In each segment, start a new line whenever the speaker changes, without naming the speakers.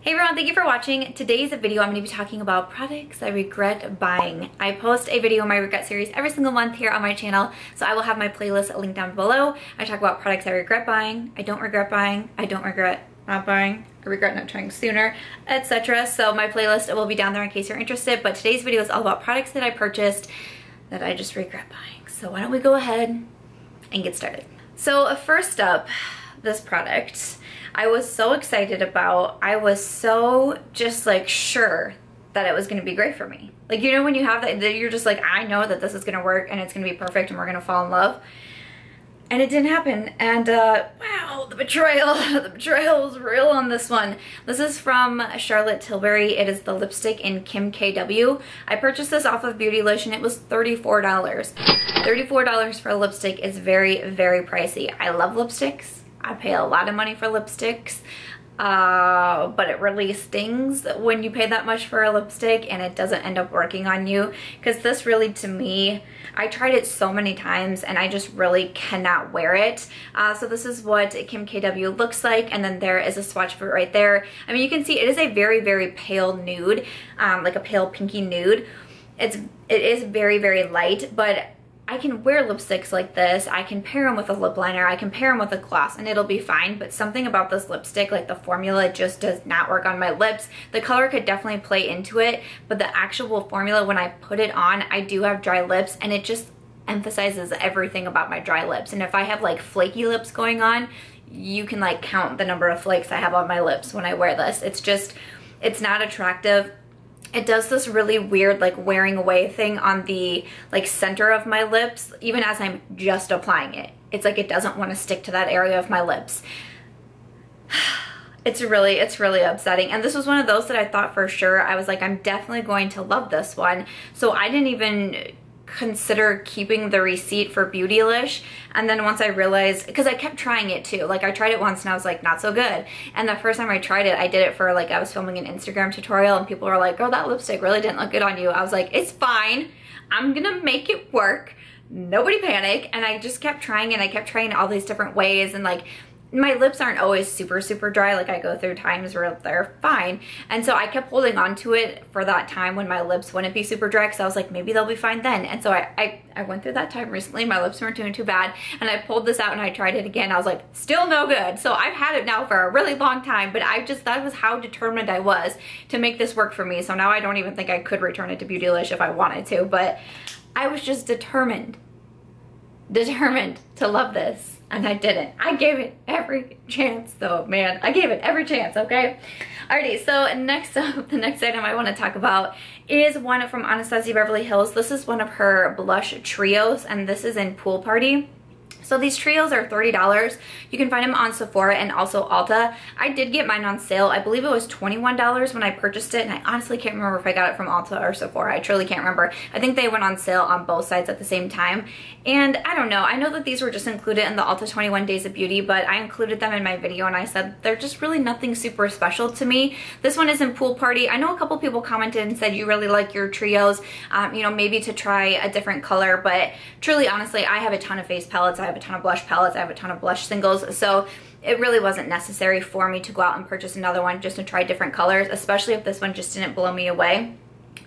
Hey everyone, thank you for watching. Today's video I'm going to be talking about products I regret buying. I post a video in my regret series every single month here on my channel, so I will have my playlist linked down below. I talk about products I regret buying, I don't regret buying, I don't regret not buying, I regret not trying sooner, etc. So my playlist will be down there in case you're interested, but today's video is all about products that I purchased that I just regret buying. So why don't we go ahead and get started. So first up, this product I was so excited about. I was so just like sure that it was going to be great for me. Like, you know, when you have that, you're just like, I know that this is going to work and it's going to be perfect and we're going to fall in love. And it didn't happen. And uh, wow, the betrayal. the betrayal was real on this one. This is from Charlotte Tilbury. It is the lipstick in Kim KW. I purchased this off of Beautylish and it was $34. $34 for a lipstick is very, very pricey. I love lipsticks. I pay a lot of money for lipsticks. Uh, but it really stings when you pay that much for a lipstick and it doesn't end up working on you. Because this really to me I tried it so many times and I just really cannot wear it. Uh, so this is what Kim KW looks like and then there is a swatch of it right there. I mean you can see it is a very very pale nude um, like a pale pinky nude. It's it is very very light but I can wear lipsticks like this. I can pair them with a lip liner. I can pair them with a gloss and it'll be fine. But something about this lipstick, like the formula just does not work on my lips. The color could definitely play into it, but the actual formula, when I put it on, I do have dry lips and it just emphasizes everything about my dry lips. And if I have like flaky lips going on, you can like count the number of flakes I have on my lips when I wear this. It's just, it's not attractive it does this really weird like wearing away thing on the like center of my lips even as I'm just applying it. It's like it doesn't want to stick to that area of my lips. It's really, it's really upsetting. And this was one of those that I thought for sure, I was like, I'm definitely going to love this one. So I didn't even consider keeping the receipt for Beautylish. And then once I realized, because I kept trying it too. Like I tried it once and I was like, not so good. And the first time I tried it, I did it for like, I was filming an Instagram tutorial and people were like, girl, that lipstick really didn't look good on you. I was like, it's fine. I'm gonna make it work nobody panic and I just kept trying and I kept trying all these different ways and like my lips aren't always super, super dry. Like I go through times where they're fine. And so I kept holding on to it for that time when my lips wouldn't be super dry because I was like, maybe they'll be fine then. And so I, I, I went through that time recently. My lips weren't doing too bad. And I pulled this out and I tried it again. I was like, still no good. So I've had it now for a really long time, but I just, that was how determined I was to make this work for me. So now I don't even think I could return it to Beautylish if I wanted to, but I was just determined, determined to love this and I didn't. I gave it every chance though, man. I gave it every chance, okay? Alrighty, so next up, the next item I want to talk about is one from Anastasia Beverly Hills. This is one of her blush trios, and this is in Pool Party. So these trios are $30. You can find them on Sephora and also Ulta. I did get mine on sale. I believe it was $21 when I purchased it and I honestly can't remember if I got it from Ulta or Sephora. I truly can't remember. I think they went on sale on both sides at the same time. And I don't know. I know that these were just included in the Ulta 21 Days of Beauty, but I included them in my video and I said they're just really nothing super special to me. This one is in Pool Party. I know a couple people commented and said you really like your trios, um, you know, maybe to try a different color, but truly, honestly, I have a ton of face palettes. I have a ton of blush palettes. I have a ton of blush singles. So it really wasn't necessary for me to go out and purchase another one just to try different colors, especially if this one just didn't blow me away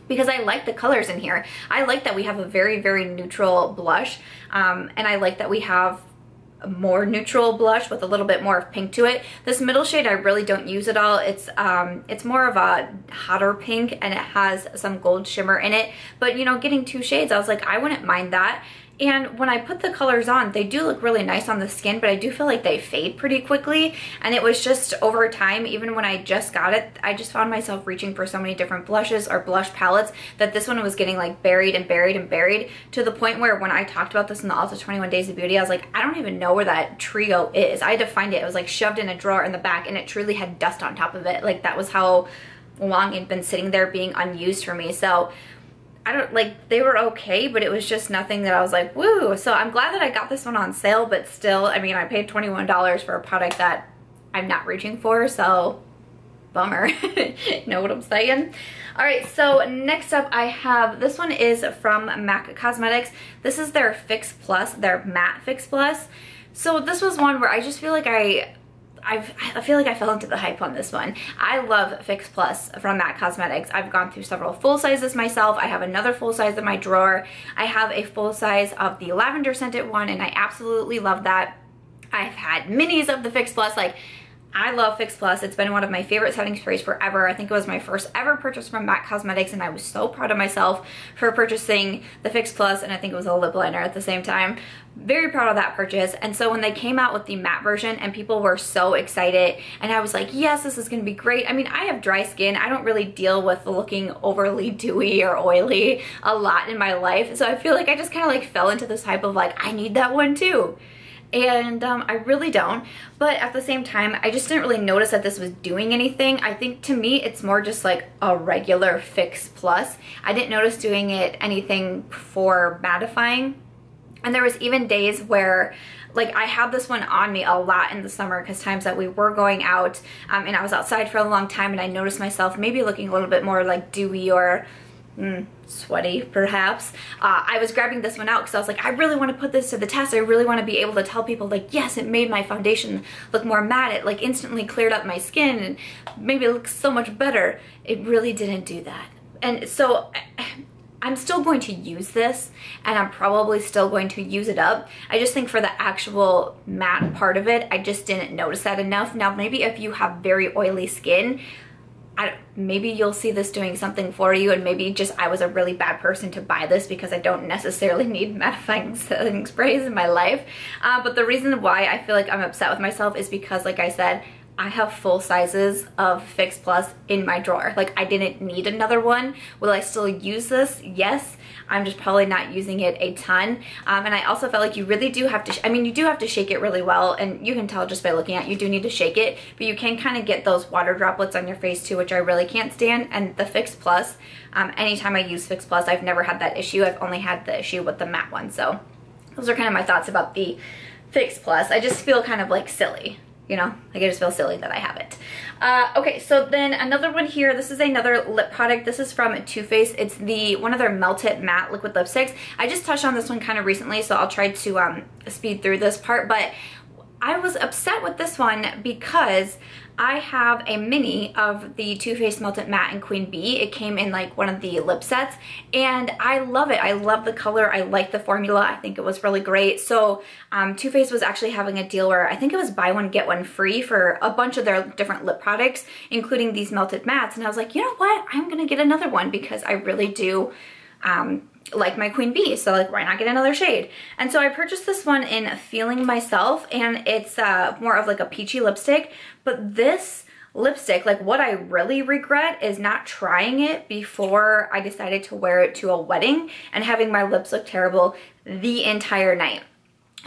because I like the colors in here. I like that we have a very, very neutral blush. Um, and I like that we have a more neutral blush with a little bit more of pink to it. This middle shade I really don't use at all. It's um, it's more of a hotter pink and it has some gold shimmer in it. But you know, getting two shades, I was like, I wouldn't mind that. And when I put the colors on, they do look really nice on the skin, but I do feel like they fade pretty quickly. And it was just over time, even when I just got it, I just found myself reaching for so many different blushes or blush palettes that this one was getting like buried and buried and buried to the point where when I talked about this in the Ulta 21 Days of Beauty, I was like, I don't even know where that trio is. I had to find it. It was like shoved in a drawer in the back and it truly had dust on top of it. Like that was how long it'd been sitting there being unused for me. So I don't like they were okay but it was just nothing that I was like woo. So I'm glad that I got this one on sale but still I mean I paid $21 for a product that I'm not reaching for so bummer. Know what I'm saying? All right so next up I have this one is from MAC Cosmetics. This is their Fix Plus their matte Fix Plus. So this was one where I just feel like I I've, I feel like I fell into the hype on this one. I love Fix Plus from MAC Cosmetics. I've gone through several full sizes myself. I have another full size in my drawer. I have a full size of the lavender scented one and I absolutely love that. I've had minis of the Fix Plus. Like I love Fix Plus. It's been one of my favorite setting sprays forever. I think it was my first ever purchase from MAC Cosmetics and I was so proud of myself for purchasing the Fix Plus and I think it was a lip liner at the same time. Very proud of that purchase. And so when they came out with the matte version and people were so excited and I was like, yes, this is gonna be great. I mean, I have dry skin. I don't really deal with looking overly dewy or oily a lot in my life. So I feel like I just kind of like fell into this hype of like, I need that one too and um, I really don't. But at the same time, I just didn't really notice that this was doing anything. I think to me, it's more just like a regular Fix Plus. I didn't notice doing it anything for mattifying. And there was even days where like I had this one on me a lot in the summer because times that we were going out um, and I was outside for a long time and I noticed myself maybe looking a little bit more like dewy or mm, sweaty perhaps. Uh, I was grabbing this one out because I was like, I really want to put this to the test. I really want to be able to tell people like, yes, it made my foundation look more matte. It like instantly cleared up my skin and maybe it looks so much better. It really didn't do that. And so I'm still going to use this and I'm probably still going to use it up. I just think for the actual matte part of it, I just didn't notice that enough. Now, maybe if you have very oily skin, I, maybe you'll see this doing something for you and maybe just I was a really bad person to buy this because I don't necessarily need mattifying setting sprays in my life. Uh, but the reason why I feel like I'm upset with myself is because like I said, I have full sizes of Fix Plus in my drawer. Like I didn't need another one. Will I still use this? Yes. I'm just probably not using it a ton. Um, and I also felt like you really do have to, I mean, you do have to shake it really well and you can tell just by looking at it, you do need to shake it, but you can kind of get those water droplets on your face too, which I really can't stand. And the Fix Plus, um, anytime I use Fix Plus, I've never had that issue. I've only had the issue with the matte one. So those are kind of my thoughts about the Fix Plus. I just feel kind of like silly you know, like I just feel silly that I have it. Uh, okay, so then another one here, this is another lip product. This is from Too Faced. It's the one of their Melted Matte Liquid Lipsticks. I just touched on this one kind of recently, so I'll try to um, speed through this part, but I was upset with this one because I have a mini of the Too Faced Melted Matte and Queen Bee. It came in like one of the lip sets and I love it. I love the color. I like the formula. I think it was really great. So um, Too Faced was actually having a deal where I think it was buy one, get one free for a bunch of their different lip products, including these melted mattes. And I was like, you know what? I'm to get another one because I really do um, like my queen bee so like why not get another shade and so I purchased this one in feeling myself and it's uh, more of like a peachy lipstick but this lipstick like what I really regret is not trying it before I decided to wear it to a wedding and having my lips look terrible the entire night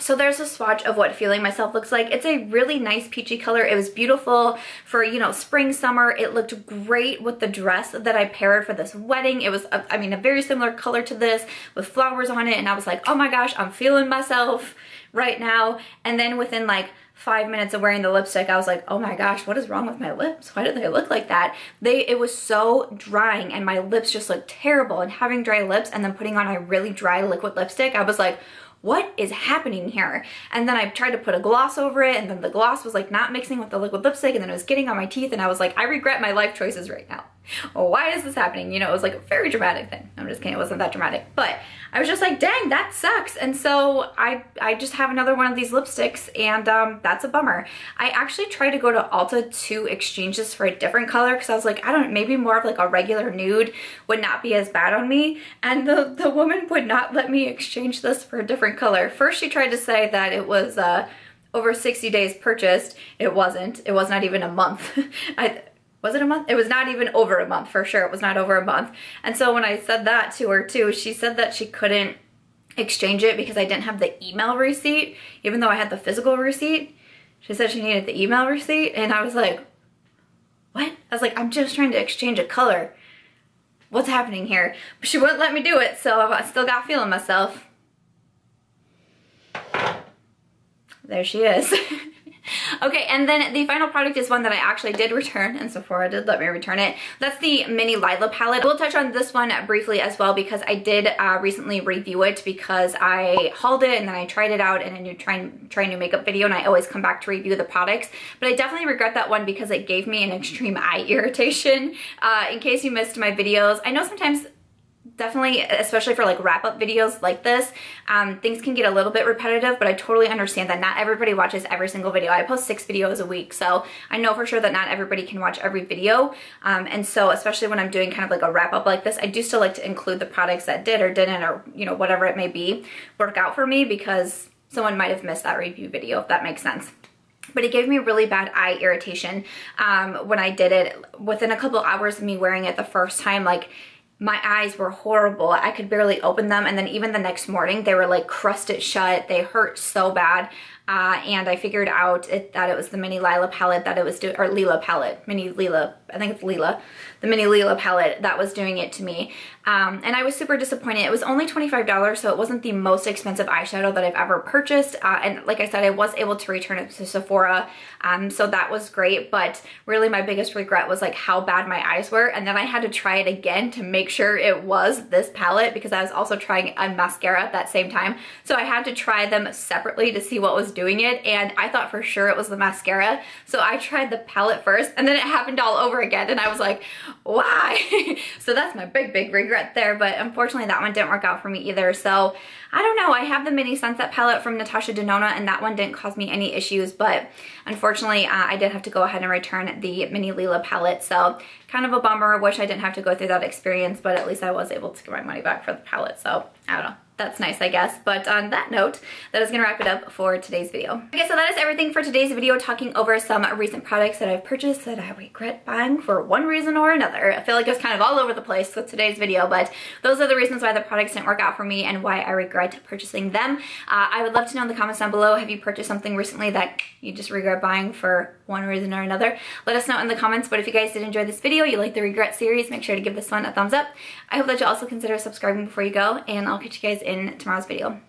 so there's a swatch of what Feeling Myself looks like. It's a really nice peachy color. It was beautiful for, you know, spring, summer. It looked great with the dress that I paired for this wedding. It was, a, I mean, a very similar color to this with flowers on it. And I was like, oh my gosh, I'm feeling myself right now. And then within like five minutes of wearing the lipstick, I was like, oh my gosh, what is wrong with my lips? Why do they look like that? They, it was so drying and my lips just looked terrible. And having dry lips and then putting on a really dry liquid lipstick, I was like, what is happening here? And then I tried to put a gloss over it and then the gloss was like not mixing with the liquid lipstick and then it was getting on my teeth and I was like, I regret my life choices right now. Why is this happening? You know, it was like a very dramatic thing. I'm just kidding, it wasn't that dramatic. But I was just like, dang, that sucks. And so I, I just have another one of these lipsticks and um, that's a bummer. I actually tried to go to Ulta to exchange this for a different color because I was like, I don't maybe more of like a regular nude would not be as bad on me. And the, the woman would not let me exchange this for a different color. First she tried to say that it was uh, over 60 days purchased. It wasn't. It was not even a month. I, was it a month? It was not even over a month for sure. It was not over a month. And so when I said that to her too, she said that she couldn't exchange it because I didn't have the email receipt, even though I had the physical receipt. She said she needed the email receipt and I was like, what? I was like, I'm just trying to exchange a color. What's happening here? But she wouldn't let me do it, so I still got feeling myself. There she is. okay, and then the final product is one that I actually did return, and Sephora did let me return it. That's the Mini Lila palette. We'll touch on this one briefly as well because I did uh, recently review it because I hauled it and then I tried it out in a new trying trying new makeup video and I always come back to review the products. But I definitely regret that one because it gave me an extreme eye irritation. Uh, in case you missed my videos, I know sometimes definitely, especially for like wrap up videos like this, um, things can get a little bit repetitive, but I totally understand that not everybody watches every single video. I post six videos a week, so I know for sure that not everybody can watch every video. Um, and so especially when I'm doing kind of like a wrap up like this, I do still like to include the products that did or didn't or, you know, whatever it may be, work out for me because someone might have missed that review video, if that makes sense but it gave me really bad eye irritation um, when I did it. Within a couple hours of me wearing it the first time, like my eyes were horrible. I could barely open them. And then even the next morning, they were like crusted shut. They hurt so bad. Uh, and I figured out it, that it was the mini Lila palette that it was doing, or Lila palette, mini Lila, I think it's Lila, the mini Lila palette that was doing it to me. Um, and I was super disappointed. It was only $25, so it wasn't the most expensive eyeshadow that I've ever purchased. Uh, and like I said, I was able to return it to Sephora, um, so that was great. But really my biggest regret was like how bad my eyes were. And then I had to try it again to make sure it was this palette because I was also trying a mascara at that same time. So I had to try them separately to see what was doing it. And I thought for sure it was the mascara. So I tried the palette first and then it happened all over again. And I was like, why? so that's my big, big regret there, but unfortunately that one didn't work out for me either. So I don't know. I have the mini Sunset palette from Natasha Denona and that one didn't cause me any issues, but unfortunately uh, I did have to go ahead and return the mini Lila palette. So kind of a bummer. Wish I didn't have to go through that experience, but at least I was able to get my money back for the palette. So I don't know that's nice, I guess. But on that note, that is gonna wrap it up for today's video. Okay, so that is everything for today's video, talking over some recent products that I've purchased that I regret buying for one reason or another. I feel like it's kind of all over the place with today's video, but those are the reasons why the products didn't work out for me and why I regret purchasing them. Uh, I would love to know in the comments down below, have you purchased something recently that you just regret buying for one reason or another? Let us know in the comments, but if you guys did enjoy this video, you like the regret series, make sure to give this one a thumbs up. I hope that you also consider subscribing before you go, and I'll catch you guys in tomorrow's video.